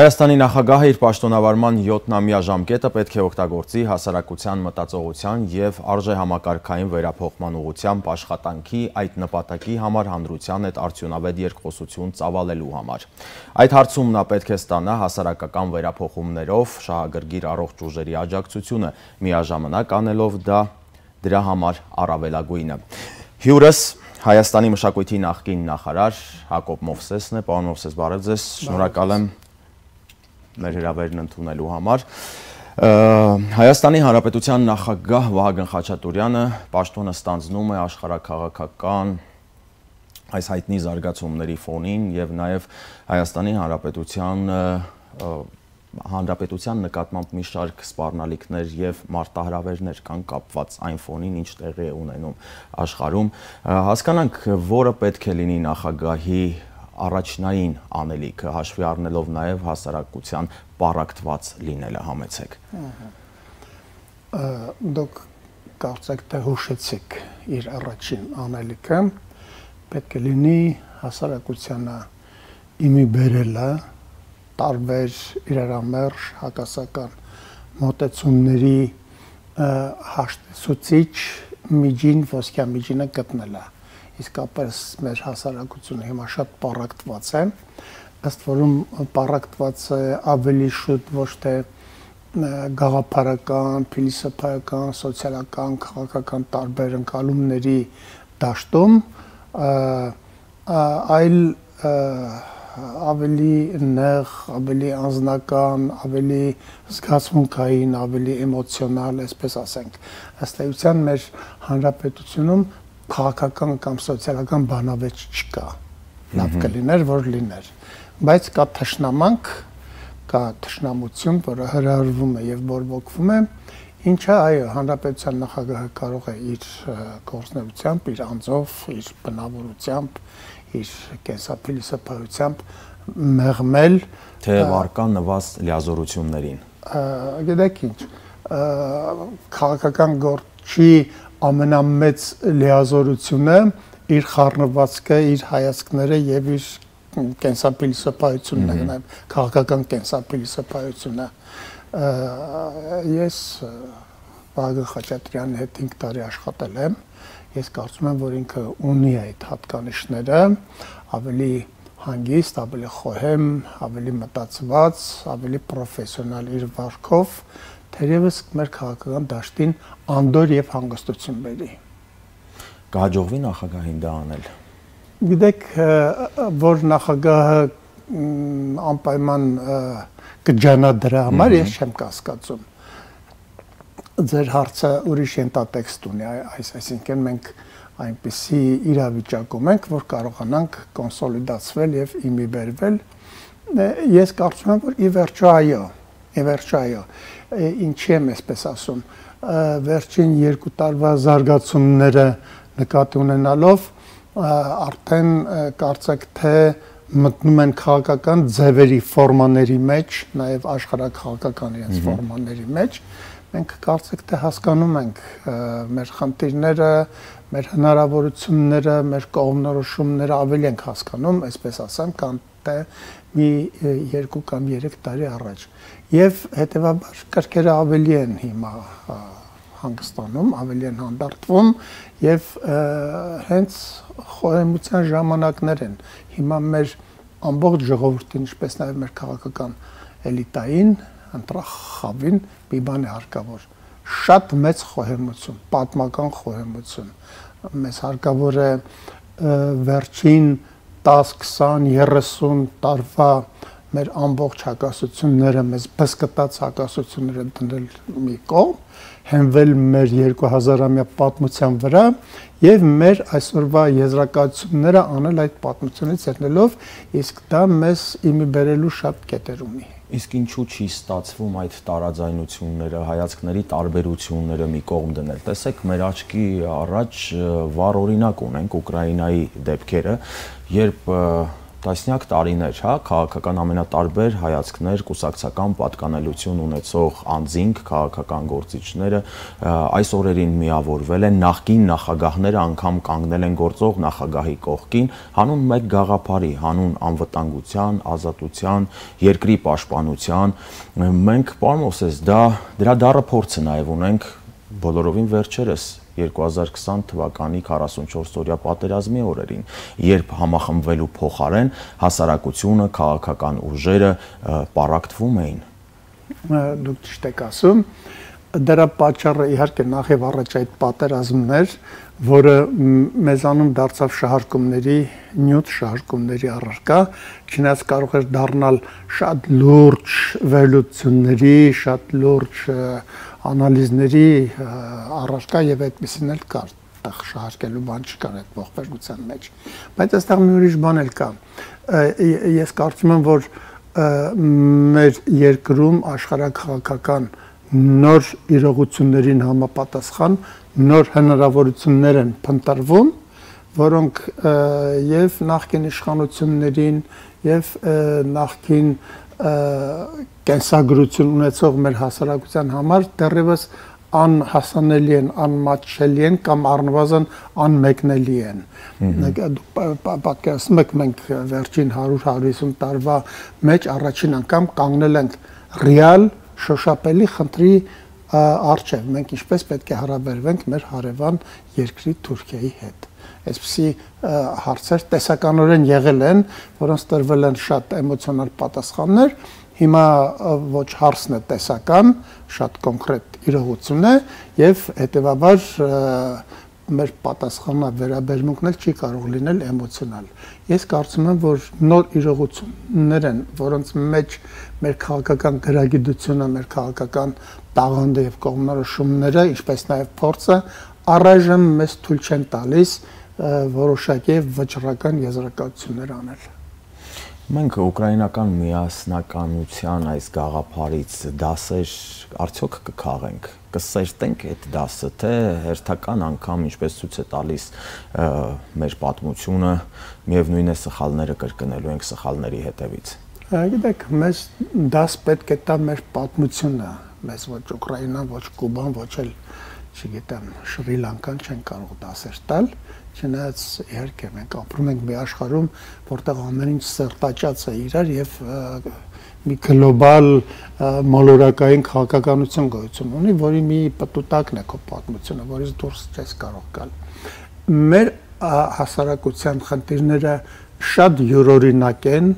Հայաստանի նախագահը իր պաշտոնավարման 7-ամյա ժամկետը պետք է օգտագործի հասարակության մտածողության եւ արժեհամակարգային վերափոխման ուղղությամբ աշխատանքի այդ նպատակի համար հանրության հետ արդյունավետ երկխոսություն ծավալելու համար։ Այդ հարցում նա պետք է ստանա հասարակական վերափոխումներով շահագրգիռ առողջ ուժերի աջակցությունը, միաժամանակ անելով դա դրա համար առավելագույնը։ Հյուրս Հայաստանի մշակույթի նախկին նախարար Հակոբ Մովսեսն է, պարոն Մովսես, բարև ձեզ, շնորհակալ եմ մեր հրավերն ընդունելու համար։ Հայաստանի Հանրապետության նախագահ Վահագն Խաչատուրյանը պաշտոնը ստանձնում է աշխարհակաղակական այս հայտնի զարգացումների ֆոնին եւ նաեւ Հայաստանի Հանրապետության հանրապետության նկատմամբ մի շարք սպառնալիքներ եւ մարտահրավերներ կան կապված այն ֆոնին, ինչ տեղի է ունենում աշխարհում։ Հասկանանք, որը պետք է լինի նախագահի առաջնային անելիքը հաշվի առնելով նաև հասարակության պարակտված լինելը համեցեք։ Դուք կարծեք թե հուշեցիք իր առաջին անելիքը պետք է լինի հասարակությանը իմի բերելը տարբեր իրարամերժ հակասական մոտեցումների հաշտեցուցիչ միջին ոսկյա միջինը գտնելը իսկապես մեր հասարակությունը հիմա շատ պարակտված է ըստ որում պարակտված է ավելի շուտ ոչ թե գաղափարական, փիլիսոփայական, սոցիալական, քաղաքական տարբեր ընկալումների դաշտում, այլ ավելի նեղ, ավելի անznական, ավելի զգացմունքային, ավելի էմոցիոնալ, այսպես ասենք։ Ըստ էության մեր հանրապետությունում քաղաքական կամ սոցիալական բանավեճ չկա։ Լավ կլիներ, որ լիներ։ Բայց կա թշնամանք, կա թշնամություն, որը հրահրվում է եւ բորբոքվում է, ինչը այո, հանրապետության նախագահը կարող է իր գործնեությամբ, իր անձով, իր բնավորությամբ, իր կենսափիլիսոփայությամբ մեղմել թե վարկան նվազ լիազորություններին։ Գիտեք ինչ, քաղաքական գործի ամենամեծ լիազորությունը իր խառնվածքը, իր հայացքները եւ իր կենսապիլիսոփայությունն է, նաեւ քաղաքական կենսապիլիսոփայությունը։ Ես Վագը Խաչատրյանի հետ 5 տարի աշխատել եմ։ Ես կարծում եմ, որ ինքը ունի այդ հատկանիշները, ավելի հանգիստ, ավելի խոհեմ, ավելի մտածված, ավելի պրոֆեսիոնալ իր վարքով թերևս մեր քաղաքական դաշտին անդոր եւ հանգստություն բերի։ Կհաջողվի նախագահին դա անել։ Գիտեք, որ նախագահը անպայման կջանա դրա համար, ես չեմ կասկածում։ Ձեր հարցը ուրիշ ենթատեքստ ունի, այս այսինքն մենք այնպիսի իրավիճակում ենք, որ կարողանանք կոնսոլիդացվել եւ իմի բերվել։ Ես կարծում եմ, որ ի վերջո այո, ի վերջո այո ինչի եմ այսպես ասում վերջին երկու տարվա զարգացումները նկատի ունենալով արդեն կարծեք թե մտնում են քաղաքական ձևերի ֆորմաների մեջ, նաև աշխարհակաղակական իրենց ֆորմաների մեջ, մենք կարծեք թե հասկանում ենք մեր խնդիրները, մեր հնարավորությունները, մեր կողմնորոշումները ավելի ենք հասկանում, այսպես ասեմ, կան թե մի 2 կամ 3 տարի առաջ եւ հետեւաբար կրկերը ավելի են հիմա հանգստանում, ավելի են հանդարտվում եւ հենց խոհեմության ժամանակներ են։ Հիմա մեր ամբողջ ժողովրդին, ինչպես նաեւ մեր քաղաքական էլիտային, ընտրախավին մի բան է հարկավոր։ Շատ մեծ խոհեմություն, պատմական խոհեմություն։ Մեզ հարկավոր է վերջին 10, 20, 30 տարվա մեր ամբողջ հակասությունները, մեզ բսկտած հակասությունները դնել մի կողմ, հենվել մեր 2000-ամյա պատմության վրա եւ մեր այսօրվա եզրակացությունները անել այդ պատմությունից ելնելով, իսկ դա մեզ իմի բերելու շատ կետեր ունի։ Իսկ ինչու չի ստացվում այդ տարաձայնությունները, հայացքների տարբերությունները մի կողմ դնել։ Տեսեք, մեր աչքի առաջ վառ օրինակ ունենք Ուկրաինայի դեպքերը, երբ տասնյակ տարիներ, հա, քաղաքական ամենատարբեր հայացքներ, կուսակցական պատկանելություն ունեցող անձինք, քաղաքական գործիչները այս օրերին միավորվել են, նախկին նախագահները անգամ կանգնել են գործող նախագահի կողքին, հանուն մեկ գաղափարի, հանուն անվտանգության, ազատության, երկրի պաշտպանության։ Մենք, պարոն Մոսես, դա դրա դառը փորձը նաև ունենք բոլորովին վերջերս 2020 թվականի 44-օրյա պատերազմի օրերին, երբ համախմբվելու փոխարեն հասարակությունը, քաղաքական ուժերը պարակտվում էին։ Դուք ճիշտ եք ասում, դրա պատճառը իհարկե նախ եւ առաջ այդ պատերազմներ, որը մեզանում դարձավ շահարկումների, նյութ շահարկումների առարկա, չնայած կարող էր դառնալ շատ լուրջ վերլուծությունների, շատ լուրջ անալիզների առարկա եւ այդպեսին էլ կար տեղ շահարկելու բան չկար այդ ողբերգության մեջ բայց այստեղ մի ուրիշ բան էլ կա ես կարծում եմ որ մեր երկրում աշխարհակաղակական նոր իրողություններին համապատասխան նոր հնարավորություններ են փնտրվում, որոնք եւ նախկին իշխանություններին եւ նախկին կենսագրություն ունեցող մեր հասարակության համար դեռևս անհասանելի են, անմատչելի են կամ առնվազն անմեկնելի են։ Պատկերացնում եք մենք վերջին 100-150 տարվա մեջ առաջին անգամ կանգնել ենք ռեալ շոշափելի խնդրի արժև մենք ինչպես պետք է հարաբերվենք մեր հարևան երկրի Թուրքիայի հետ այսպիսի հարցեր տեսականորեն եղել են որոնց տրվել են շատ էմոցիոնալ պատասխաններ հիմա ոչ հարցն է տեսական շատ կոնկրետ իրողություն է եւ հետեւաբար մեր պատասխանա վերաբերմունքն էլ չի կարող լինել էմոցիոնալ։ Ես կարծում եմ, որ նոր իրողություններ են, որոնց մեջ մեր քաղաքական գրագիտությունը, մեր քաղաքական տաղանդը եւ կողմնորոշումները, ինչպես նաեւ փորձը առայժմ մեզ թույլ չեն տալիս որոշակի վճռական եզրակացություններ անել։ Մենք ուկրաինական միասնականության այս գաղափարից դասեր արդյոք կքաղենք, կսերտենք այդ դասը, թե հերթական անգամ ինչպես ցույց է տալիս մեր պատմությունը, միևնույն է սխալները կրկնելու ենք սխալների հետևից։ Գիտեք, մեզ դաս պետք է տա մեր պատմությունը, մեզ ոչ Ուկրաինան, ոչ Կուբան, ոչ էլ չգիտեմ, Շրի Լանկան չեն կարող դասեր տալ, չնայած իհարկե մենք ապրում ենք մի աշխարհում, որտեղ ամեն ինչ սերտաճած է իրար եւ մի գլոբալ մոլորակային քաղաքականություն գոյություն ունի, որի մի պտուտակն է քո պատմությունը, որից դուրս չես կարող գալ։ Մեր հասարակության խնդիրները շատ յուրօրինակ են,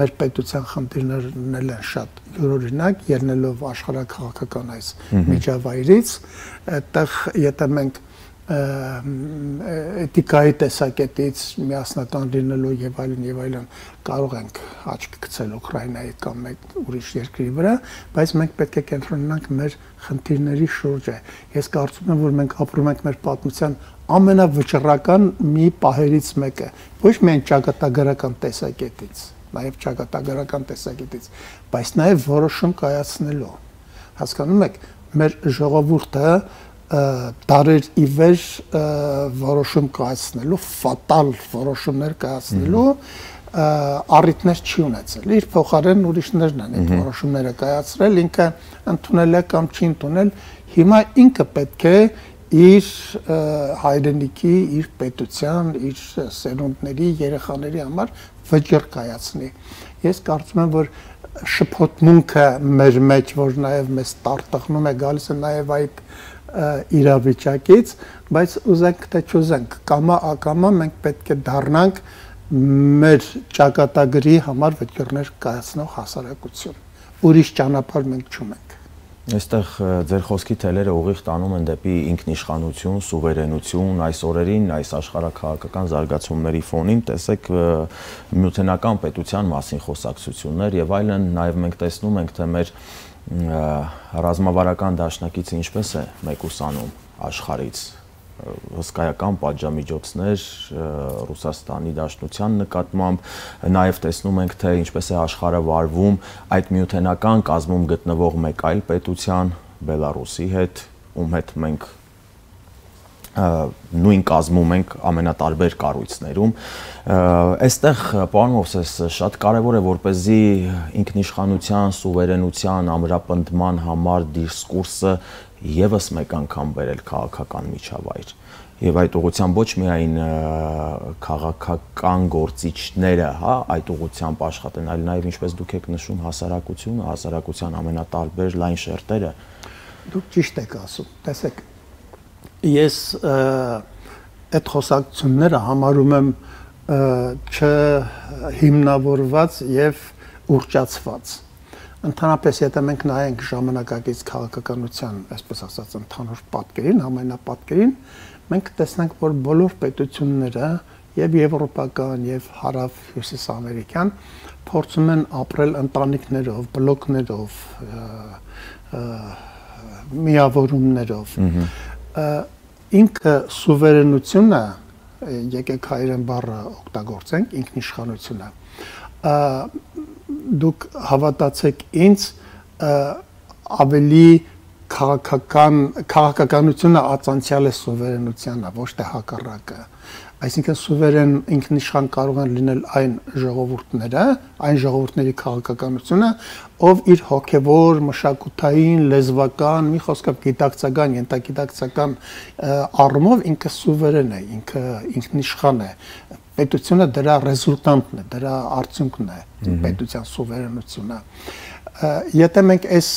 մեր պետության խնդիրներն են շատ յուրօրինակ, ելնելով աշխարհակաղակական այս միջավայրից, այդտեղ եթե մենք էթիկայի տեսակետից միասնական լինելու եւ այլն եւ այլն կարող ենք աչք գցել Ուկրաինայի կամ մեկ ուրիշ երկրի վրա, բայց մենք պետք է կենտրոնանանք մեր խնդիրների շուրջը։ Ես կարծում եմ, որ մենք ապրում ենք մեր պատմության ամենավճռական մի պահերից մեկը, ոչ միայն ճակատագրական տեսակետից, նաև ճակատագրական տեսակետից, բայց նաև որոշում կայացնելու։ Հասկանում եք, մեր ժողովուրդը տարեր ի վեր որոշում կայացնելու, ֆատալ որոշումներ կայացնելու առիթներ չի ունեցել։ Իր փոխարեն ուրիշներն են այդ որոշումները կայացրել, ինքը ընդունել է կամ չի ընդունել։ Հիմա ինքը պետք է իր հայրենիքի, իր պետության, իր սերունդների, երեխաների համար վճիռ կայացնի։ Ես կարծում եմ, որ շփոթմունքը մեր մեջ, որ նաև մեզ տարտղնում է, գալիս է նաև այդ իրավիճակից, բայց ուզենք թե չուզենք, կամա ակամա մենք պետք է դառնանք մեր ճակատագրի համար վճիռներ կայացնող հասարակություն։ Ուրիշ ճանապարհ մենք չունենք։ Այստեղ ձեր խոսքի թելերը ուղիղ տանում են դեպի ինքնիշխանություն, սուվերենություն, այս օրերին, այս աշխարհակաղակական զարգացումների ֆոնին տեսեք միութենական պետության մասին խոսակցություններ եւ այլն, նաեւ մենք տեսնում ենք, թե մեր ռազմավարական դաշնակիցը ինչպես է մեկուսանում աշխարից հսկայական պատժամիջոցներ Ռուսաստանի Դաշնության նկատմամբ նաև տեսնում ենք թե ինչպես է աշխարհը վարվում այդ միութենական կազմում գտնվող մեկ այլ պետության Բելարուսի հետ, ում հետ մենք նույն կազմում ենք ամենատարբեր կառույցներում այստեղ պարոն Մովսես շատ կարևոր է որպեսզի ինքնիշխանության, սուվերենության, ամրապնդման համար դիսկուրսը եւս մեկ անգամ բերել քաղաքական միջավայր եւ այդ ուղղությամբ ոչ միայն քաղաքական գործիչները, հա, այդ ուղղությամբ աշխատեն, այլ նաեւ ինչպես դուք եք նշում հասարակությունը, հասարակության ամենատարբեր լայն շերտերը։ Դուք ճիշտ եք ասում։ Տեսեք, ես այդ խոսակցությունները համարում եմ չհիմնավորված եւ ուռճացված ընդհանրապես եթե մենք նայենք ժամանակակից քաղաքականության, այսպես ասած, ընդհանուր պատկերին, համայնապատկերին, մենք տեսնենք, որ բոլոր պետությունները եւ եվրոպական եւ հարավ հյուսիս ամերիկյան փորձում են ապրել ընտանիքներով, բլոկներով, միավորումներով։ Ինքը սուվերենությունը եկեք հայերեն բառը օգտագործենք ինքնիշխանությունը դուք հավատացեք ինձ ավելի քաղաքական քաղաքականությունը ածանցյալ է սուվերենությանը, ոչ թե հակառակը։ Այսինքն սուվերեն ինքնիշխան կարող են լինել այն ժողովուրդները, այն ժողովուրդների քաղաքականությունը, ով իր հոգևոր, մշակութային, լեզվական, մի խոսքով գիտակցական, ենթագիտակցական առումով ինքը սուվերեն է, ինքը ինքնիշխան է պետությունը դրա ռեզուլտանտն է, դրա արդյունքն է պետության սուվերենությունը։ Եթե մենք այս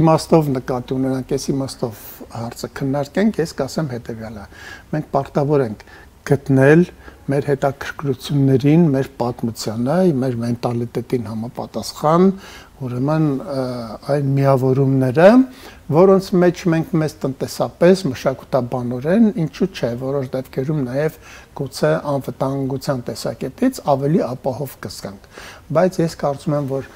իմաստով նկատի ունենանք, այս իմաստով հարցը քննարկենք, ես կասեմ հետեւյալը։ Մենք պարտավոր ենք գտնել մեր հետաքրքրություններին, մեր պատմությանը, մեր մենտալիտետին համապատասխան, ուրեմն այն միավորումները, որոնց մեջ մենք մեզ տնտեսապես, մշակութաբանորեն, ինչու՞ չէ, որոշ դեպքերում նաև գուցե անվտանգության տեսակետից ավելի ապահով կսկանք։ Բայց ես կարծում եմ, որ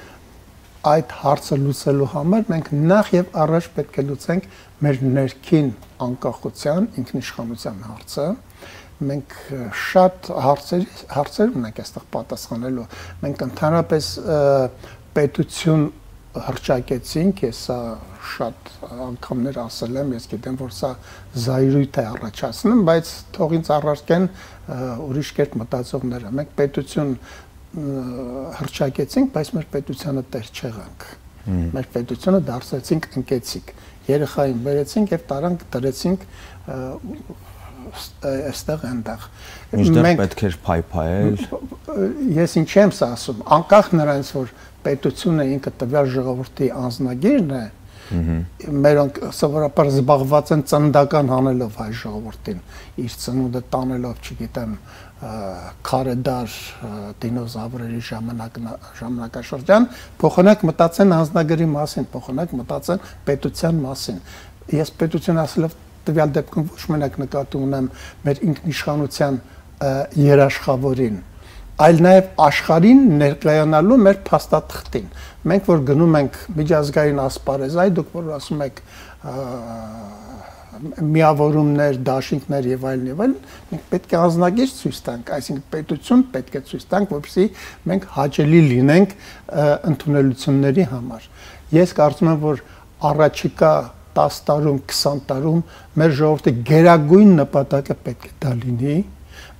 այդ հարցը լուծելու համար մենք նախ եւ առաջ պետք է լուծենք մեր ներքին անկախության, ինքնիշխանության հարցը, մենք շատ հարցեր հարցեր ունենք այստեղ պատասխանելու։ Մենք ընդհանրապես պետություն հրճակեցինք, ես սա շատ անգամներ ասել եմ, ես գիտեմ, որ սա զայրույթ է առաջացնում, բայց թող ինձ առարկեն ուրիշ կերպ մտածողները։ Մենք պետություն հրճակեցինք, բայց մեր պետությանը տեր չեղանք։ Մեր պետությունը դարձրեցինք ընկեցիկ։ Երեխային բերեցինք եւ տարանք դրեցինք այստեղ այնտեղ։ Միշտ պետք էր փայփայել։ Ես ինչ եմ ասում, անկախ նրանից որ պետությունը ինքը տվյալ ժողովրդի անձնագիրն է, մերոնք սովորաբար զբաղված են ծնդական հանելով հայ ժողովրդին, իր ծնունդը տանելով, չգիտեմ, քարեդար դինոզավրերի ժամանակ ժամանակաշրջան, փոխանակ մտածեն անձնագրի մասին, փոխանակ մտածեն պետության մասին։ Ես պետություն ասելով տվյալ դեպքում ոչ մենակ նկատի ունեմ մեր ինքնիշխանության երաշխավորին, այլ նաև աշխարհին ներկայանալու մեր փաստաթղթին։ Մենք որ գնում ենք միջազգային ասպարեզայ, դուք որ ասում եք միավորումներ, դաշինքներ եւ այլն եւ այլն, մենք պետք է անznագիր ցույց տանք, այսինքն պետություն պետք է ցույց տանք, որպեսզի մենք հաճելի լինենք ընդունելությունների համար։ Ես կարծում եմ, որ առաջիկա 10 տարում, 20 տարում մեր ժողովրդի գերագույն նպատակը պետք է դա լինի։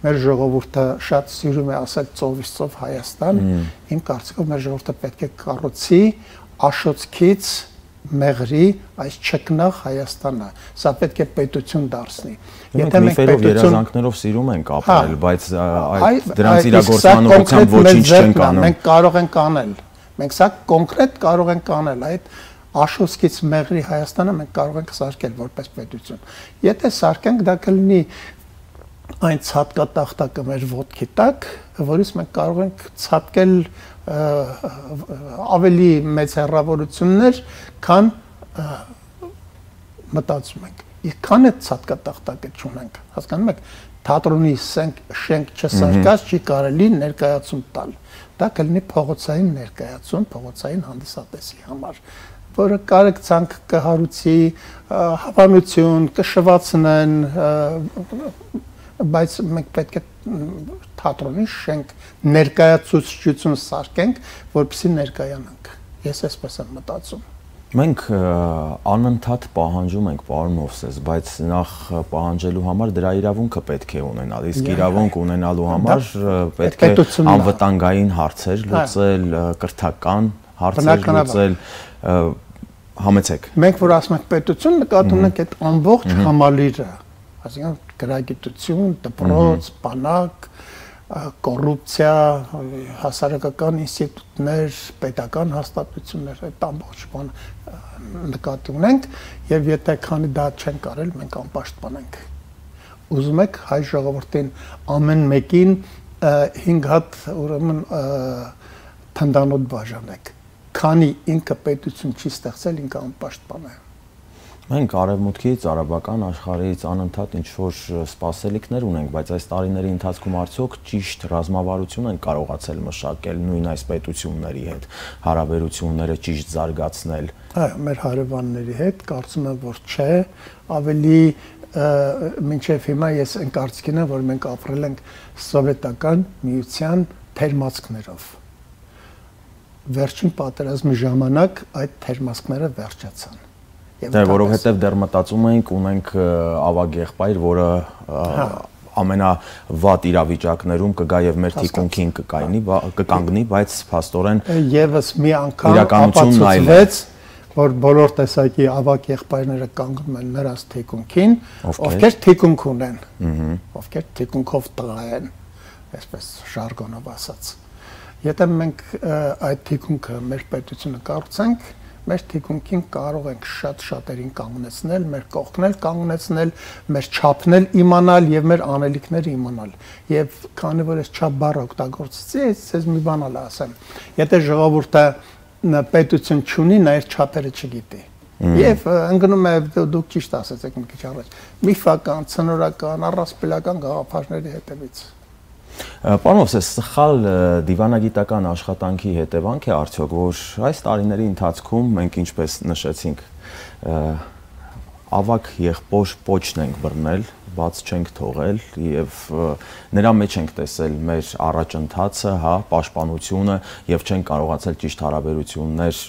Մեր ժողովուրդը շատ սիրում է ասել ծովից ծով Հայաստան։ Իմ կարծիքով մեր ժողովուրդը պետք է կառուցի Աշոցքից մեղրի այս չկնաղ Հայաստանը։ Սա պետք է պետություն դարձնի։ Եթե մենք պետություն երազանքներով սիրում ենք ապրել, հա, բայց այդ դրանց իրագործման ուղղությամբ ոչինչ չենք անում։ Մենք կարող ենք անել։ Մենք սա կոնկրետ կարող ենք անել այդ Աշոսկից Մեղրի Հայաստանը մենք կարող ենք սարքել որպես պետություն։ Եթե սարքենք, դա կլինի այն ցածկատախտակը մեր ոդքի տակ, որից մենք կարող ենք ցածկել ավելի մեծ հեռավորություններ, քան մտածում ենք։ Իքան է ցածկատախտակը ճունենք, հասկանում եք, թատրոնի շենք շենք չսարկած չի կարելի ներկայացում տալ։ Դա կլինի փողոցային ներկայացում, փողոցային հանդիսատեսի համար որը կարեկցանք կհարուցի հավանություն, կշվացնեն, բայց մենք պետք է թատրոնի շենք ներկայացուցչություն սարքենք, որպեսզի ներկայանանք։ Ես այսպես եմ մտածում։ Մենք անընդհատ պահանջում ենք պարոն Մովսես, բայց նախ պահանջելու համար դրա իրավունքը պետք է ունենալ։ Իսկ իրավունք ունենալու համար պետք է անվտանգային հարցեր լուծել, կրթական հարցեր լուծել համեցեք։ Մենք որ ասում ենք պետություն, նկատում ենք այդ ամբողջ համալիրը, այսինքն գրագիտություն, դպրոց, բանակ, կոռուպցիա, հասարակական ինստիտուտներ, պետական հաստատություններ, այդ ամբողջ բան նկատի ունենք եւ եթե քանի դա չեն կարել, մենք անպաշտպան ենք։ Ուզում եք հայ ժողովրդին ամեն մեկին 5 հատ ուրեմն թնդանոտ բաժանեք։ Քանի ինքը պետություն չի ստեղծել, ինքը անպաշտպան է։ Մենք արևմուտքից, արաբական աշխարհից անընդհատ ինչ որ սպասելիքներ ունենք, բայց այս տարիների ընթացքում արդյոք ճիշտ ռազմավարություն են կարողացել մշակել նույն այս պետությունների հետ, հարաբերությունները ճիշտ զարգացնել։ Այո, մեր հարևանների հետ կարծում եմ, որ չէ, ավելի մինչև հիմա ես այն կարծիքին եմ, որ մենք ապրել ենք սովետական միության թերմացքներով վերջին պատերազմի ժամանակ այդ թերմասկները վերջացան Դե որովհետև դեռ մտածում ենք ունենք ավագ եղբայր, որը հա։ ամենավատ իրավիճակներում կգա եւ մեր թիկունքին կկայնի, կկանգնի, բայց փաստորեն եւս մի անգամ ապացուցվեց որ բոլոր տեսակի ավակ եղբայրները կանգնում են նրանց թիկունքին, ովքեր թիկունք ունեն։ Ովքեր թիկունքով տղա են, այսպես ժարգոնով ասած։ Եթե մենք այդ թիկունքը մեր պետությունը կառուցենք, մեր թիկունքին կարող ենք շատ շատերին կանգնեցնել, մեր կողքնել կանգնեցնել, մեր չափնել իմանալ եւ մեր անելիքները իմանալ։ Եվ քանի որ այս չափ բառը օգտագործեցի, ես մի բան ալ ասեմ։ Եթե ժողովուրդը պետություն չունի, նա իր չափերը չգիտի։ Եվ ընկնում է դուք ճիշտ ասացեք մի քիչ առաջ։ Միֆական, ցնորական, առասպելական գաղափարների հետևից Պարոնով, այս սխալ դիվանագիտական աշխատանքի հետևանք է արդյոք, որ այս տարիների ընթացքում մենք ինչպես նշեցինք, ավակ եղբոր պոչն ենք բռնել, բաց չենք թողել եւ նրա մեջ ենք տեսել մեր առաջընթացը, հա, պաշտպանությունը եւ չենք կարողացել ճիշտ հարաբերություններ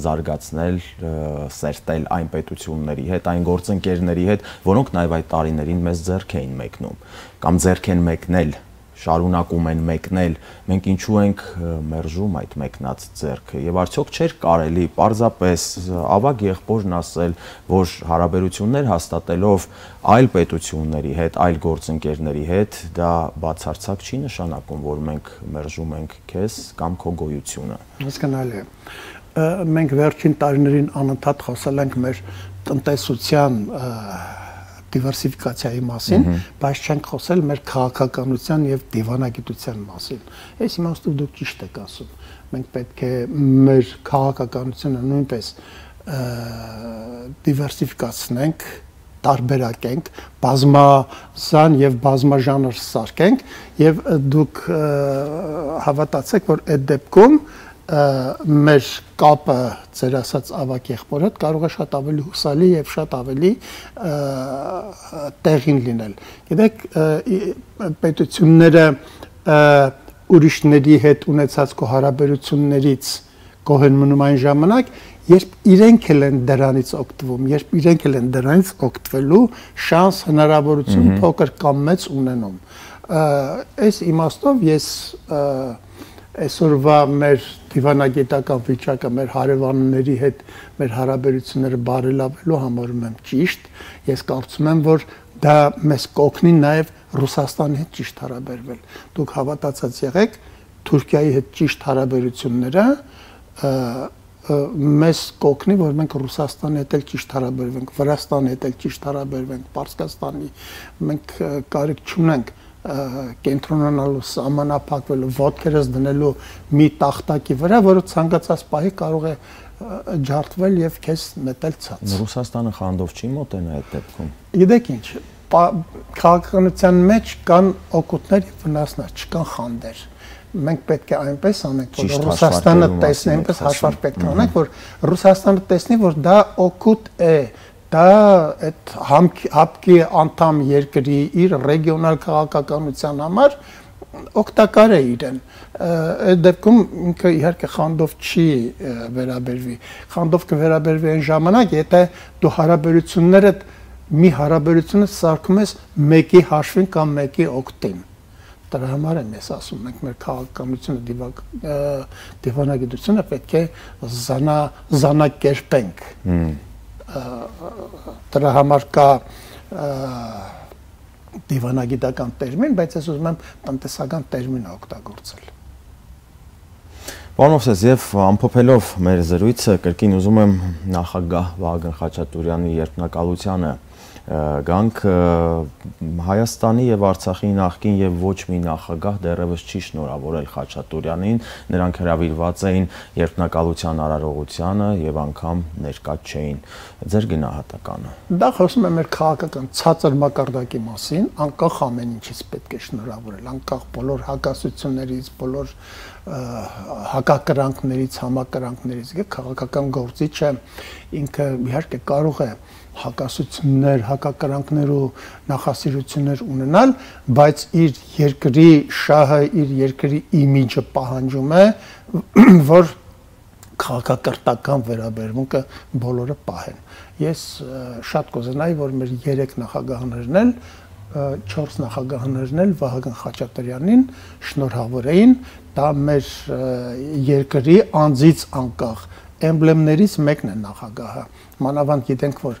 զարգացնել, սերտել այն պետությունների հետ, այն գործընկերների հետ, որոնք նաև այդ տարիներին մեզ ձեռք էին մեկնում կամ ձեռք են մեկնել շարունակում են մեկնել, մենք ինչու ենք մերժում այդ մեկնած ձեռքը եւ արդյոք չէր կարելի պարզապես ավագ եղբորն ասել, որ հարաբերություններ հաստատելով այլ պետությունների հետ, այլ գործընկերների հետ դա բացարձակ չի նշանակում, որ մենք մերժում ենք քեզ կամ քո գոյությունը։ Հասկանալի է մենք վերջին տարիներին անընդհատ խոսել ենք մեր տնտեսության դիվերսիֆիկացիայի մասին, բայց չենք խոսել մեր քաղաքականության եւ դիվանագիտության մասին։ Այս իմաստով դուք ճիշտ եք ասում։ Մենք պետք է մեր քաղաքականությունը նույնպես դիվերսիֆիկացնենք, տարբերակենք, բազմազան եւ բազմաժանր սարքենք եւ դուք հավատացեք, որ այդ դեպքում մեր կապը ծեր ասած ավակ եղբոր հետ կարող է շատ ավելի հուսալի եւ շատ ավելի տեղին լինել։ Գիտեք, պետությունները ուրիշների հետ ունեցած կոհարաբերություններից կողեն մնում այն ժամանակ, երբ իրենք էլ են դրանից օգտվում, երբ իրենք էլ են դրանից օգտվելու շանս, հնարավորություն փոքր կամ մեծ ունենում։ Այս իմաստով ես և, այսօրվա մեր դիվանագիտական վիճակը մեր հարևանների հետ մեր հարաբերությունները բարելավելու համարում եմ ճիշտ ես կարծում եմ որ դա մեզ կօգնի նաև Ռուսաստանի հետ ճիշտ հարաբերվել դուք հավատացած եղեք Թուրքիայի հետ ճիշտ հարաբերությունները մեզ կօգնի, որ մենք Ռուսաստանի հետ էլ ճիշտ հարաբերվենք, Վրաստանի հետ էլ ճիշտ հարաբերվենք, Պարսկաստանի։ Մենք կարիք չունենք կենտրոնանալու սահմանափակվելու ոդքերս դնելու մի տախտակի վրա, որը ցանկացած պահի կարող է ջարդվել եւ քեզ նետել ցած։ Ռուսաստանը խանդով չի մոտենա այդ դեպքում։ Գիտեք ինչ, քաղաքականության մեջ կան օկուտներ եւ վնասներ, չկան խանդեր մենք պետք է այնպես անենք, որ Ռուսաստանը տեսնի, այնպես հաշվար պետք է անենք, որ Ռուսաստանը տեսնի, որ դա օկուտ է, դա այդ հապկի անդամ երկրի իր ռեգիոնալ քաղաքականության համար օգտակար է իրեն այդ դեպքում ինքը իհարկե խանդով չի վերաբերվի խանդով կվերաբերվի այն ժամանակ եթե դու հարաբերությունները մի հարաբերությունը սարքում ես մեկի հաշվին կամ մեկի օգտին դրա համար եմ ես ասում մենք մեր քաղաքականությունը դիվանագիտությունը պետք է զանա զանակերպենք դրա համար կա դիվանագիտական տերմին, բայց ես ուզում եմ տնտեսական տերմին օգտագործել։ Պարոն Մովսես, եւ ամփոփելով մեր զրույցը, կրկին ուզում եմ նախագահ Վահագն Խաչատուրյանի երբնակալությանը գանք Հայաստանի եւ Արցախի նախկին եւ ոչ մի նախագահ դեռևս չի շնորհավորել Խաչատուրյանին, նրանք հրավիրված էին երբնակալության արարողությանը եւ անգամ ներկա չէին։ Ձեր գնահատականը։ Դա խոսում է մեր քաղաքական ցածր մակարդակի մասին, անկախ ամեն ինչից պետք է շնորհավորել, անկախ բոլոր հակասություններից, բոլոր հակակրանքներից, համակրանքներից, քաղաքական գործիչը ինքը իհարկե կարող է հակասություններ, հակակրանքներ ու նախասիրություններ ունենալ, բայց իր երկրի շահը, իր երկրի իմիջը պահանջում է, որ քաղաքակրթական վերաբերմունքը բոլորը պահեն։ Ես շատ կուզենայի, որ մեր 3 նախագահներն էլ 4 նախագահներն էլ Վահագն Խաչատրյանին շնորհավորեին, դա մեր երկրի անձից անկախ էմբլեմներից մեկն է նախագահը մանավանդ գիտենք, որ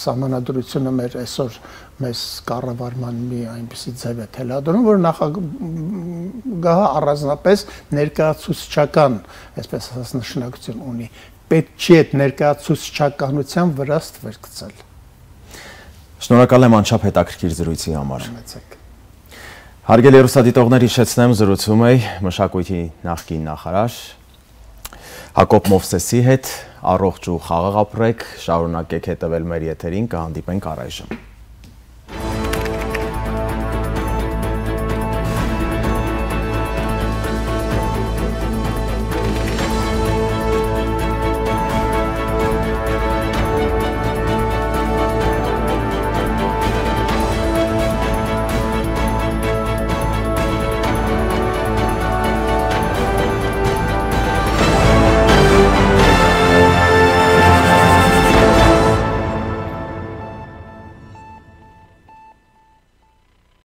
սահմանադրությունը մեր այսօր մեզ կառավարման մի այնպիսի ձև է թելադրում, որ նախագահը առանձնապես ներկայացուցչական, այսպես ասած, նշանակություն ունի։ Պետք չի այդ ներկայացուցչականության վրա ստվեր գցել։ Շնորհակալ եմ անչափ հետաքրքիր զրույցի համար։ Հարգելի հեռուստադիտողներ, հիշեցնեմ զրուցում էի մշակույթի նախկին նախարար Հակոբ Մովսեսի հետ առողջ ու խաղաղ ապրեք, շարունակեք հետևել մեր եթերին, կհանդիպենք առայժմ։